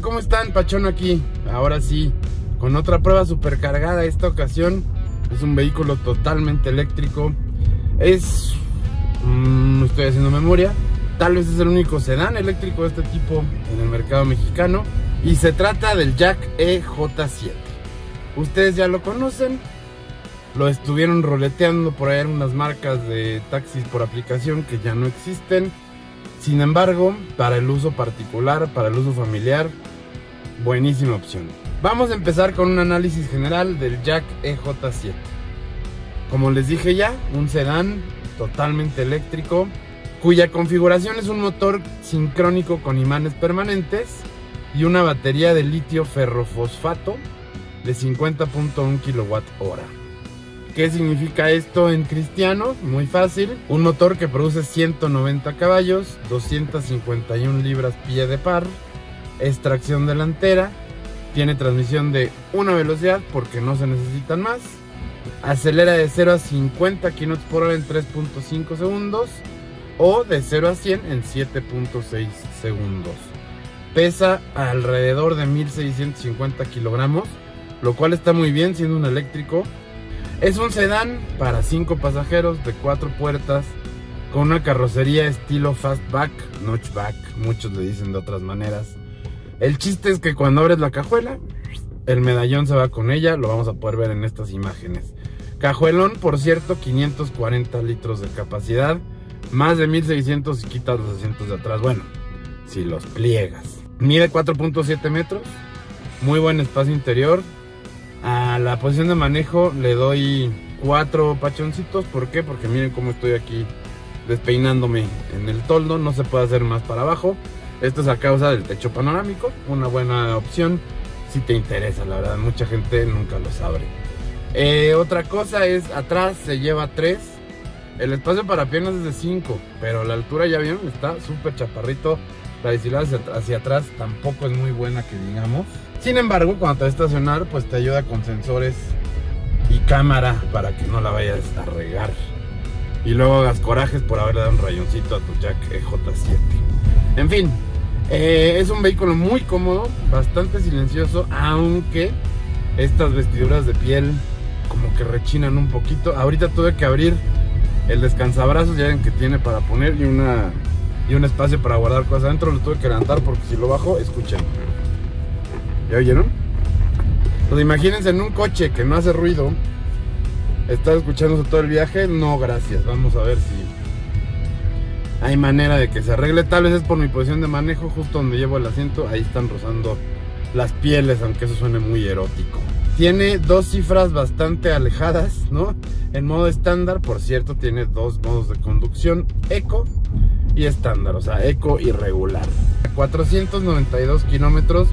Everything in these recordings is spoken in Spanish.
¿cómo están? Pachón aquí. Ahora sí, con otra prueba supercargada. Esta ocasión es un vehículo totalmente eléctrico. Es... Mmm, estoy haciendo memoria. Tal vez es el único sedán eléctrico de este tipo en el mercado mexicano. Y se trata del Jack EJ7. Ustedes ya lo conocen. Lo estuvieron roleteando por ahí en unas marcas de taxis por aplicación que ya no existen. Sin embargo, para el uso particular, para el uso familiar, buenísima opción. Vamos a empezar con un análisis general del Jack EJ7. Como les dije ya, un sedán totalmente eléctrico, cuya configuración es un motor sincrónico con imanes permanentes y una batería de litio ferrofosfato de 50.1 kWh. ¿Qué significa esto en cristiano? Muy fácil. Un motor que produce 190 caballos, 251 libras pie de par, extracción delantera, tiene transmisión de una velocidad porque no se necesitan más, acelera de 0 a 50 km por hora en 3.5 segundos o de 0 a 100 en 7.6 segundos. Pesa alrededor de 1650 kilogramos, lo cual está muy bien siendo un eléctrico es un sedán para 5 pasajeros de 4 puertas con una carrocería estilo fastback, notchback, muchos le dicen de otras maneras. El chiste es que cuando abres la cajuela, el medallón se va con ella, lo vamos a poder ver en estas imágenes. Cajuelón, por cierto, 540 litros de capacidad, más de 1600 si quitas los asientos de atrás. Bueno, si los pliegas. Mide 4.7 metros, muy buen espacio interior, a la posición de manejo le doy cuatro pachoncitos. ¿Por qué? Porque miren cómo estoy aquí despeinándome en el toldo. No se puede hacer más para abajo. Esto es a causa del techo panorámico. Una buena opción si te interesa, la verdad. Mucha gente nunca lo sabe. Eh, otra cosa es, atrás se lleva tres. El espacio para piernas es de 5, pero la altura ya vieron, está súper chaparrito. La visibilidad hacia atrás tampoco es muy buena que digamos. Sin embargo, cuando te vas a estacionar, pues te ayuda con sensores y cámara para que no la vayas a regar. Y luego hagas corajes por haberle dado un rayoncito a tu Jack EJ7. En fin, eh, es un vehículo muy cómodo, bastante silencioso, aunque estas vestiduras de piel como que rechinan un poquito. Ahorita tuve que abrir el descansabrazos, ya ven que tiene para poner y una y un espacio para guardar cosas adentro. Lo tuve que levantar porque si lo bajo, escuchen. ¿Ya oyeron? Pues imagínense en un coche que no hace ruido. ¿Estás escuchándose todo el viaje? No, gracias. Vamos a ver si hay manera de que se arregle. Tal vez es por mi posición de manejo, justo donde llevo el asiento. Ahí están rozando las pieles, aunque eso suene muy erótico. Tiene dos cifras bastante alejadas, ¿no? En modo estándar, por cierto, tiene dos modos de conducción, eco y estándar, o sea, eco y regular. 492 kilómetros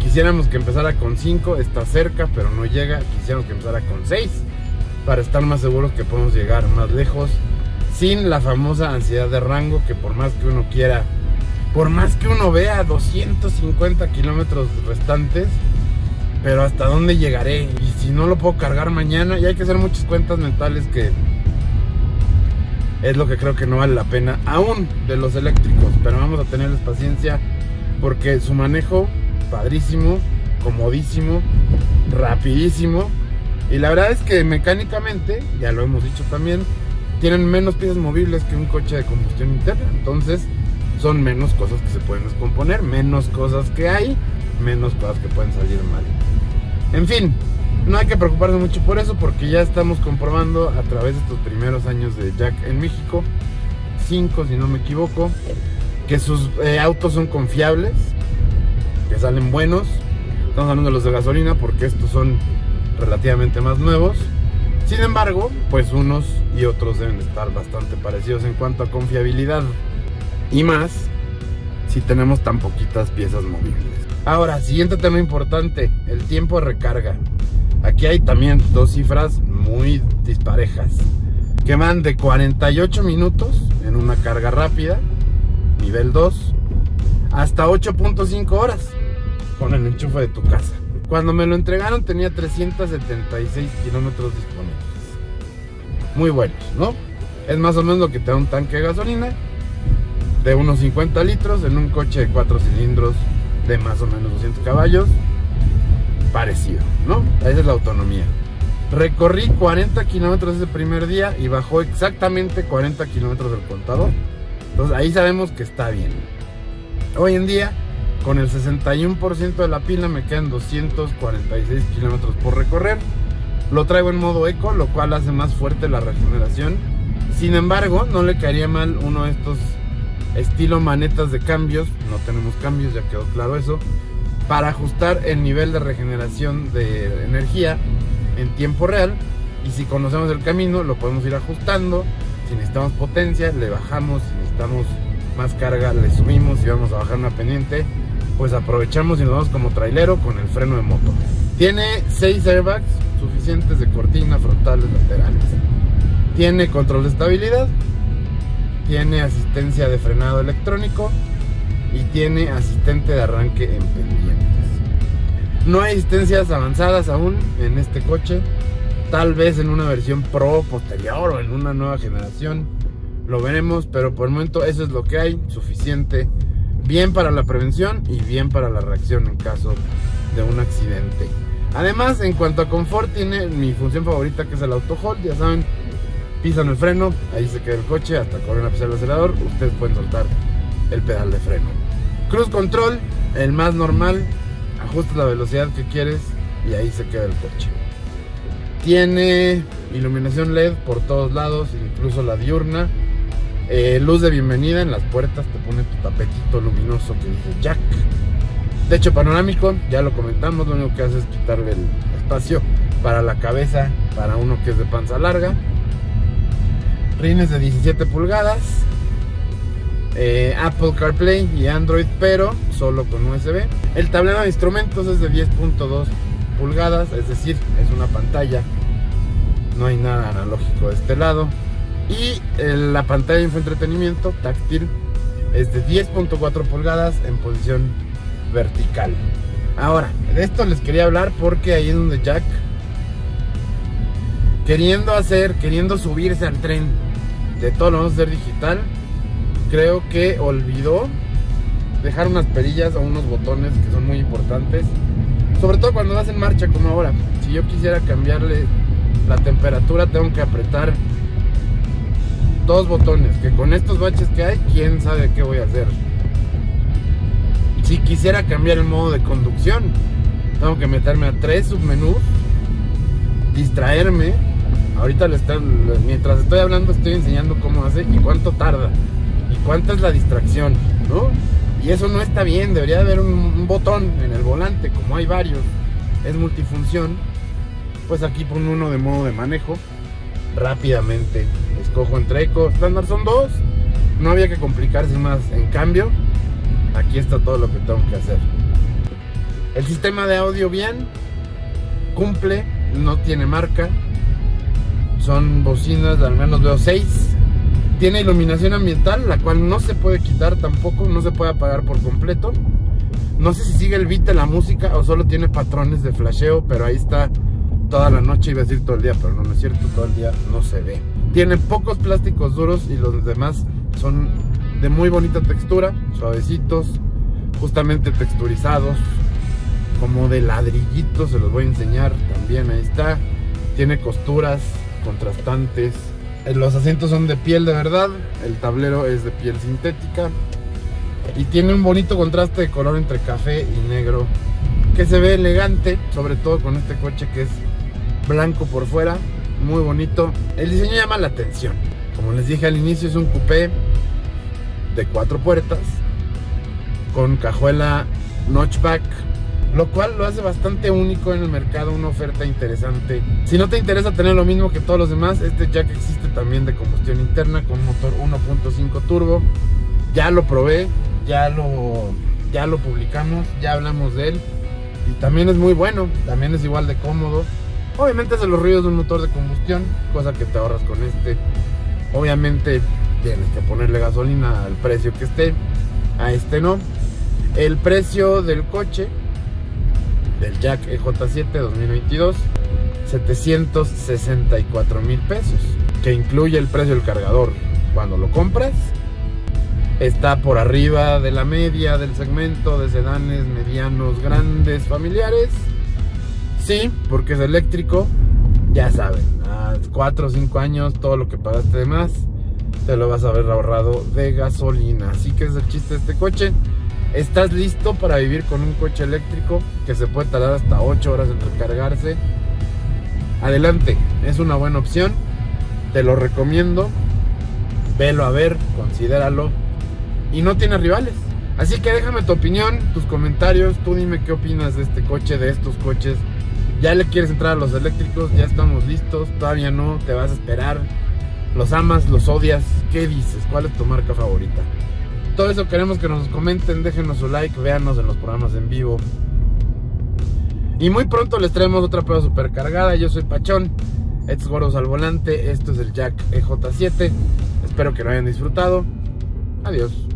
Quisiéramos que empezara con 5, está cerca, pero no llega. Quisiéramos que empezara con 6, para estar más seguros que podemos llegar más lejos, sin la famosa ansiedad de rango, que por más que uno quiera, por más que uno vea 250 kilómetros restantes, pero hasta dónde llegaré y si no lo puedo cargar mañana, y hay que hacer muchas cuentas mentales que es lo que creo que no vale la pena, aún de los eléctricos, pero vamos a tenerles paciencia porque su manejo padrísimo, comodísimo, rapidísimo. Y la verdad es que mecánicamente, ya lo hemos dicho también, tienen menos piezas movibles que un coche de combustión interna. Entonces, son menos cosas que se pueden descomponer, menos cosas que hay, menos cosas que pueden salir mal. En fin, no hay que preocuparse mucho por eso porque ya estamos comprobando a través de estos primeros años de Jack en México, 5 si no me equivoco, que sus eh, autos son confiables, salen buenos. Estamos hablando de los de gasolina porque estos son relativamente más nuevos. Sin embargo, pues unos y otros deben estar bastante parecidos en cuanto a confiabilidad. Y más si tenemos tan poquitas piezas movibles. Ahora, siguiente tema importante, el tiempo de recarga. Aquí hay también dos cifras muy disparejas. Que van de 48 minutos en una carga rápida, nivel 2, hasta 8.5 horas con el enchufe de tu casa. Cuando me lo entregaron tenía 376 kilómetros disponibles. Muy buenos, ¿no? Es más o menos lo que te da un tanque de gasolina de unos 50 litros en un coche de 4 cilindros de más o menos 200 caballos, parecido, ¿no? Esa es la autonomía. Recorrí 40 kilómetros ese primer día y bajó exactamente 40 kilómetros del contador. Entonces ahí sabemos que está bien. Hoy en día, con el 61% de la pila me quedan 246 kilómetros por recorrer. Lo traigo en modo eco, lo cual hace más fuerte la regeneración. Sin embargo, no le caería mal uno de estos estilo manetas de cambios. No tenemos cambios, ya quedó claro eso. Para ajustar el nivel de regeneración de energía en tiempo real. Y si conocemos el camino, lo podemos ir ajustando. Si necesitamos potencia, le bajamos. Si necesitamos más carga, le subimos. Si vamos a bajar una pendiente, pues aprovechamos y nos vamos como trailero con el freno de moto. Tiene 6 airbags suficientes de cortina, frontales, laterales. Tiene control de estabilidad, tiene asistencia de frenado electrónico y tiene asistente de arranque en pendientes. No hay asistencias avanzadas aún en este coche, tal vez en una versión Pro posterior o en una nueva generación, lo veremos, pero por el momento eso es lo que hay, suficiente, bien para la prevención y bien para la reacción en caso de un accidente. Además, en cuanto a confort, tiene mi función favorita que es el auto. Ya saben, pisan el freno, ahí se queda el coche, hasta corren a pisar el acelerador, ustedes pueden soltar el pedal de freno. Cruise control, el más normal, ajustas la velocidad que quieres y ahí se queda el coche. Tiene iluminación LED por todos lados, incluso la diurna. Eh, luz de bienvenida en las puertas, te pone tu tapetito luminoso que dice Jack. Techo panorámico, ya lo comentamos, lo único que hace es quitarle el espacio para la cabeza, para uno que es de panza larga. Rines de 17 pulgadas. Eh, Apple CarPlay y Android, pero solo con USB. El tablero de instrumentos es de 10.2 pulgadas, es decir, es una pantalla. No hay nada analógico de este lado. Y eh, la pantalla de infoentretenimiento táctil es de 10.4 pulgadas en posición vertical. Ahora, de esto les quería hablar porque ahí es donde Jack, queriendo hacer, queriendo subirse al tren de todo lo vamos a hacer digital, creo que olvidó dejar unas perillas o unos botones que son muy importantes. Sobre todo cuando vas en marcha como ahora. Si yo quisiera cambiarle la temperatura, tengo que apretar dos botones. Que con estos baches que hay, quién sabe qué voy a hacer si quisiera cambiar el modo de conducción, tengo que meterme a tres submenús, distraerme. Ahorita le están, mientras estoy hablando estoy enseñando cómo hace y cuánto tarda y cuánta es la distracción, ¿no? Y eso no está bien, debería haber un, un botón en el volante, como hay varios, es multifunción. Pues aquí pongo uno de modo de manejo, rápidamente escojo entre eco, estándar son dos, no había que complicarse más. En cambio, aquí está todo lo que tengo que hacer. El sistema de audio bien, cumple, no tiene marca. Son bocinas, al menos veo 6. Tiene iluminación ambiental, la cual no se puede quitar tampoco, no se puede apagar por completo. No sé si sigue el beat de la música o solo tiene patrones de flasheo, pero ahí está toda la noche, iba a decir todo el día, pero no, no es cierto, todo el día no se ve. Tiene pocos plásticos duros y los demás son de muy bonita textura, suavecitos, justamente texturizados, como de ladrillitos, se los voy a enseñar también, ahí está. Tiene costuras contrastantes. Eh, los asientos son de piel de verdad, el tablero es de piel sintética y tiene un bonito contraste de color entre café y negro que se ve elegante, sobre todo con este coche que es blanco por fuera, muy bonito. El diseño llama la atención. Como les dije al inicio, es un coupé de cuatro puertas con cajuela notchback lo cual lo hace bastante único en el mercado, una oferta interesante. Si no te interesa tener lo mismo que todos los demás, este jack existe también de combustión interna con motor 1.5 turbo. Ya lo probé, ya lo, ya lo publicamos, ya hablamos de él y también es muy bueno, también es igual de cómodo. Obviamente hace los ruidos de un motor de combustión, cosa que te ahorras con este. Obviamente tienes que ponerle gasolina al precio que esté, a este no. El precio del coche, del Jack EJ7 2022, 764 mil pesos, que incluye el precio del cargador cuando lo compras está por arriba de la media del segmento de sedanes medianos, grandes, familiares. Sí, porque es eléctrico, ya saben, a 4 o 5 años todo lo que pagaste de más te lo vas a haber ahorrado de gasolina. Así que es el chiste de este coche. ¿Estás listo para vivir con un coche eléctrico que se puede tardar hasta 8 horas en recargarse? Adelante, es una buena opción. Te lo recomiendo. Velo a ver, considéralo. Y no tiene rivales. Así que déjame tu opinión, tus comentarios. Tú dime qué opinas de este coche, de estos coches. ¿Ya le quieres entrar a los eléctricos? ¿Ya estamos listos? ¿Todavía no? ¿Te vas a esperar? ¿Los amas? ¿Los odias? ¿Qué dices? ¿Cuál es tu marca favorita? Todo eso queremos que nos comenten, déjenos su like, véanos en los programas en vivo. Y muy pronto les traemos otra prueba supercargada. Yo soy Pachón, estos gordos al volante, esto es el Jack EJ7. Espero que lo hayan disfrutado. Adiós.